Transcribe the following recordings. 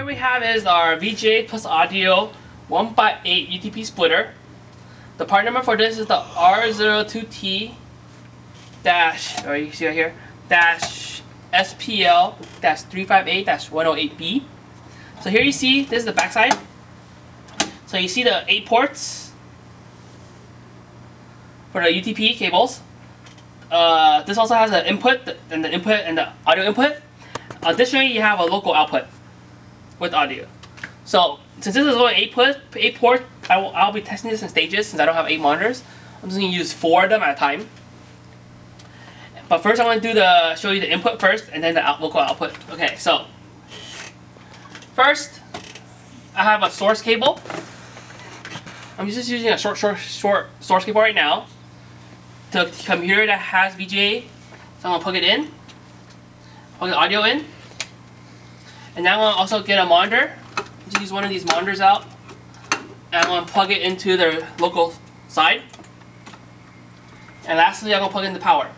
Here we have is our VGA plus audio 1x8 UTP splitter. The part number for this is the R02T dash, or you see right here, dash SPL dash 35A dash 108B. So here you see, this is the backside. So you see the eight ports for the UTP cables. Uh, this also has an input and the input and the audio input. Additionally, you have a local output with audio. So since this is only eight port, eight port, I will I'll be testing this in stages since I don't have eight monitors. I'm just gonna use four of them at a time. But first, I want to do the show you the input first, and then the out, local output. Okay, so first, I have a source cable. I'm just using a short, short, short source cable right now to a computer that has VGA. So I'm gonna plug it in, plug the audio in, and now I'm gonna also get a monitor. Just use one of these monitors out, and I'm gonna plug it into the local side. And lastly, I'm gonna plug in the power.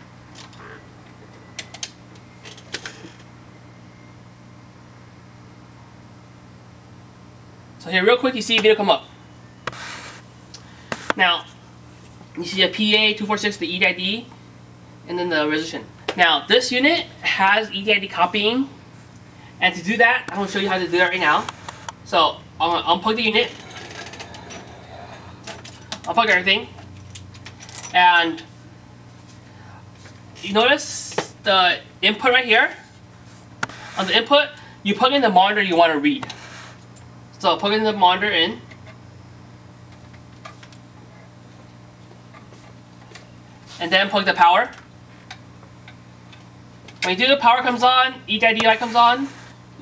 So here, real quick, you see a video come up. Now, you see a PA246, the EDID, and then the resolution. Now, this unit has EDID copying, and to do that, I'm going to show you how to do that right now. So, I'm going to unplug the unit, unplug everything, and you notice the input right here? On the input, you plug in the monitor you want to read. So, plug in the monitor in, and then plug the power. When you do the power comes on, EDID light comes on,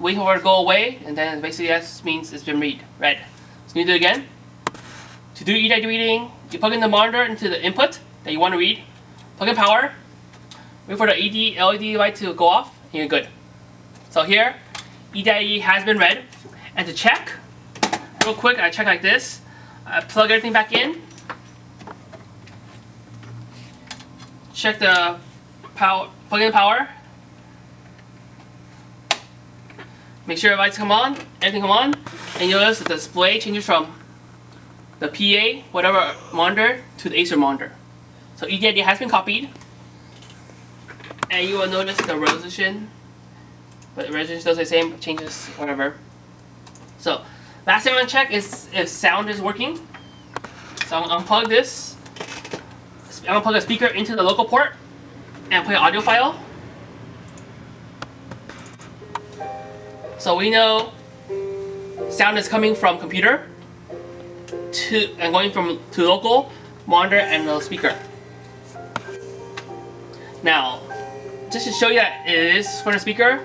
wait for it to go away, and then basically that means it's been read, read. So you do it again. To do EDID reading, you plug in the monitor into the input that you want to read, plug in power, wait for the ED LED light to go off, and you're good. So here, EDID has been read, and to check, real quick, I check like this. I plug everything back in, check the power, plug in the power. Make sure the lights come on, everything come on, and you'll notice the display changes from the PA, whatever monitor, to the Acer monitor. So EDID has been copied, and you will notice the resolution, but the resolution still the same, changes, whatever. So, last thing I'm gonna check is if sound is working. So I'm gonna unplug this, I'm gonna plug a speaker into the local port and play an audio file. So we know sound is coming from computer to and going from to local monitor and the speaker. Now, just to show you that it is from the speaker,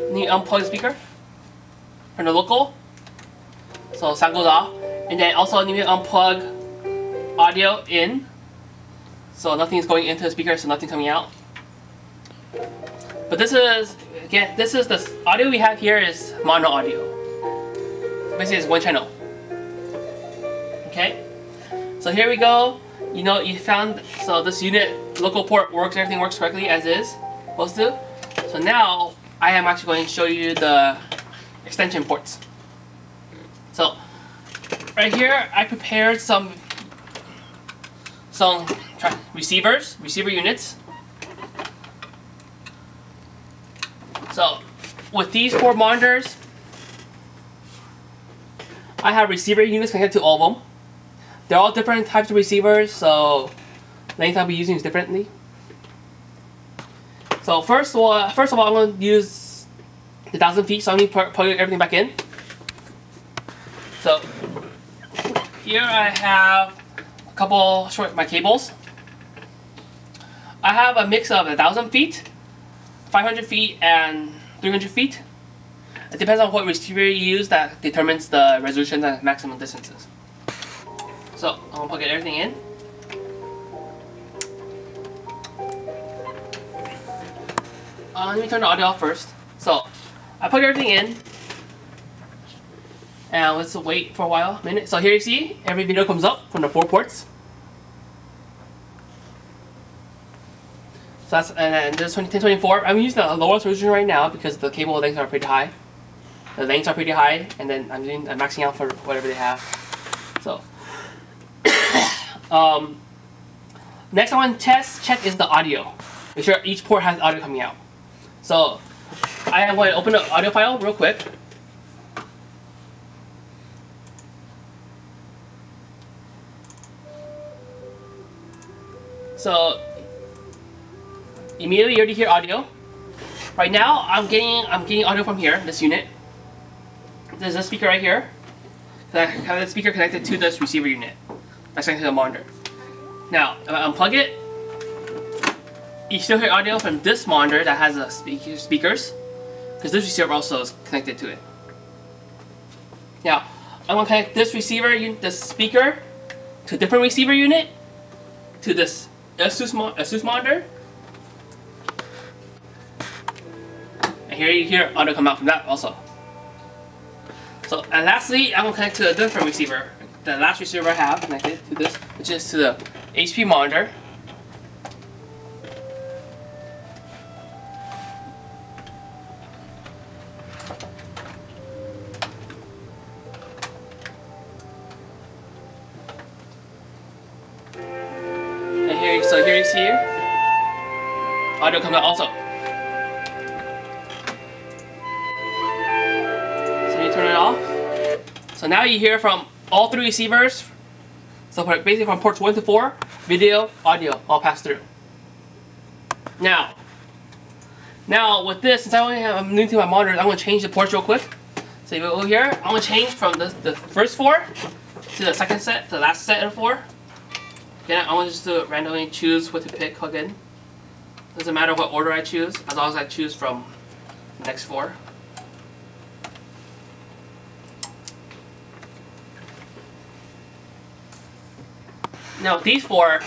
you need unplug the speaker from the local. So sound goes off. And then also you need to unplug audio in so nothing is going into the speaker, so nothing coming out. But this is, again, this is the audio we have here is mono audio. Basically it's one channel. Okay? So here we go. You know, you found, so this unit, local port works, everything works correctly as is, supposed to. So now, I am actually going to show you the extension ports. So, right here, I prepared some, some receivers, receiver units. So with these four monitors, I have receiver units connected to all of them. They're all different types of receivers, so length I'll be using is differently. So first of all, first of all, I'm going to use the thousand feet, so I'm going to plug everything back in. So here I have a couple short my cables. I have a mix of a 1,000 feet, 500 feet, and 300 feet. It depends on what receiver you use that determines the resolution and maximum distances. So, I'm to plug everything in. Uh, let me turn the audio off first. So, I plug everything in. And let's wait for a while, a minute. So here you see, every video comes up from the four ports. That's, and then this 1024, I'm using a lower resolution right now because the cable lengths are pretty high. The lengths are pretty high, and then I'm doing I'm maxing out for whatever they have. So, um, next I want to test check is the audio. Make sure each port has audio coming out. So, I am going to open the audio file real quick. So immediately you already hear audio. Right now I'm getting I'm getting audio from here, this unit. There's a speaker right here. I have the speaker connected to this receiver unit. That's connected to the monitor. Now, if I unplug it, you still hear audio from this monitor that has the speak speakers, because this receiver also is connected to it. Now, I'm gonna connect this receiver, this speaker, to a different receiver unit, to this ASUS, mo ASUS monitor. Here you hear audio come out from that also. So, and lastly, I'm gonna connect to a different receiver. The last receiver I have connected to this, which is to the HP monitor. And here, so here you see here, audio comes out also. Turn it off. So now you hear from all three receivers. So basically from ports 1 to 4, video, audio, all pass through. Now, now with this, since I only have, I'm new to my monitor, I'm going to change the ports real quick. So you go here, I'm going to change from the, the first four to the second set, to the last set of four. Again, I want just to just randomly choose what to pick, plug in. Doesn't matter what order I choose, as long as I choose from next four. Now these four,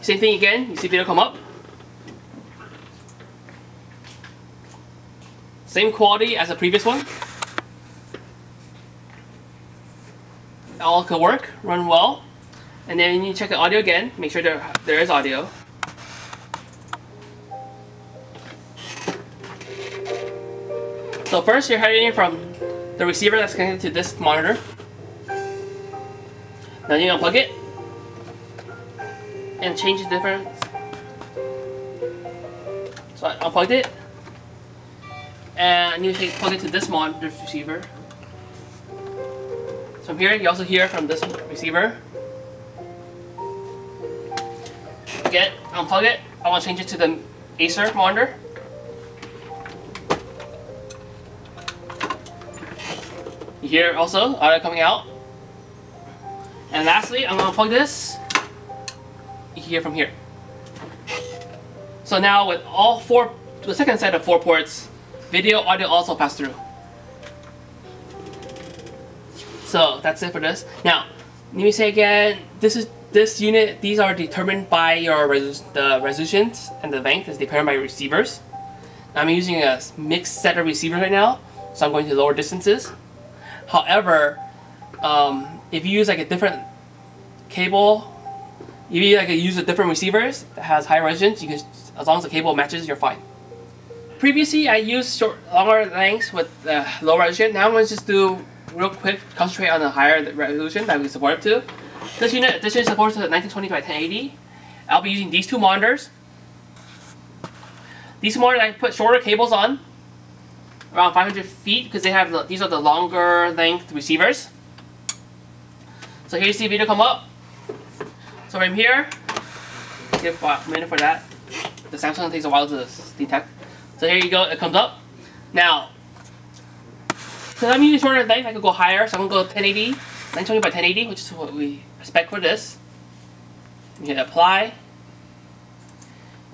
same thing again, you see video come up. Same quality as the previous one. all could work, run well. And then you need to check the audio again, make sure there, there is audio. So first you're hearing from the receiver that's connected to this monitor. Then you unplug it and change the difference. So I unplugged it and you plug it to this monitor receiver. From here, you also hear from this receiver. Again, unplug it. I want to change it to the Acer monitor. You hear also audio coming out. And lastly, I'm going to plug this. You can hear from here. So now with all four, the second set of four ports, video, audio also pass through. So that's it for this. Now, let me say again, this is this unit, these are determined by your res the resolutions and the length is determined by receivers. I'm using a mixed set of receivers right now, so I'm going to lower distances. However, um, if you use like a different cable, if you like use a different receivers that has higher resolutions, you can as long as the cable matches, you're fine. Previously, I used short, longer lengths with uh, low resolution. Now I'm going to just do real quick, concentrate on the higher resolution that we support up to. This unit additionally supports 1920 by 1080. I'll be using these two monitors. These monitors I put shorter cables on, around 500 feet, because they have the, these are the longer length receivers. So here you see video come up. So from here, give a minute for that. The Samsung takes a while to detect. So here you go, it comes up. Now, because I'm using shorter length, I could go higher, so I'm to go 1080, 920 by 1080, which is what we expect for this. You hit apply.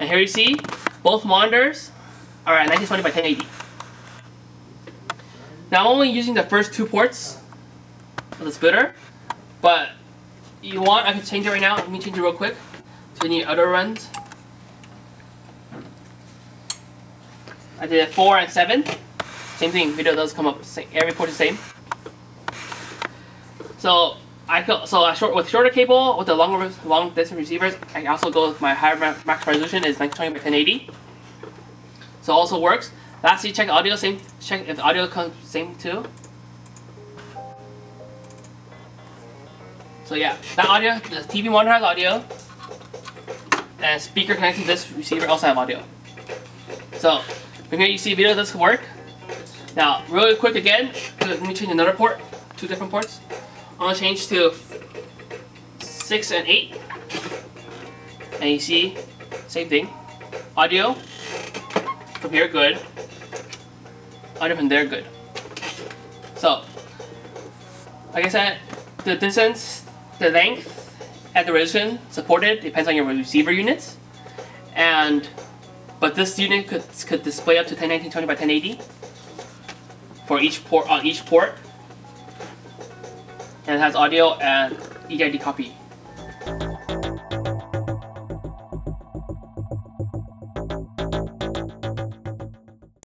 And here you see, both monitors are at 1920 by 1080. Now I'm only using the first two ports of the splitter, but you want, I can change it right now. Let me change it real quick to any other runs. I did 4 and 7. Same thing, video does come up, every port is the same. So I go, so short with shorter cable with the longer long distance receivers. I also go with my higher max resolution is 1920 by 1080. So also works. Lastly, check audio. Same. Check if the audio comes same too. So yeah, that audio, the TV monitor has audio, and speaker connected to this receiver also have audio. So from here you see video does work. Now, really quick again, let me change another port, two different ports. I'm gonna change to six and eight, and you see same thing. Audio from here good. Audio from there good. So, like I said, the distance the length and the resolution supported depends on your receiver units. And but this unit could could display up to 1080 by 1080 for each port on each port. And it has audio and EID copy